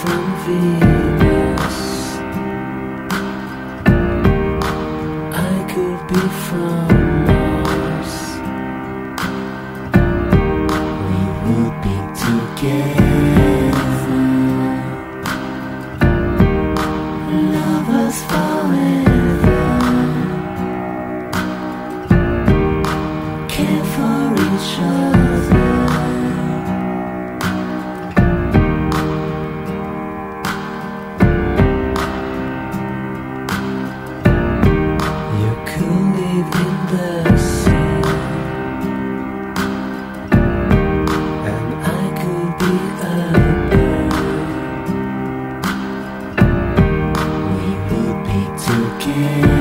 from Venus. I could be from Mars. We would be together. Lovers forever. Care for each other. you.